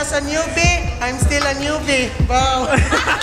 as a newbie, I'm still a newbie. Wow.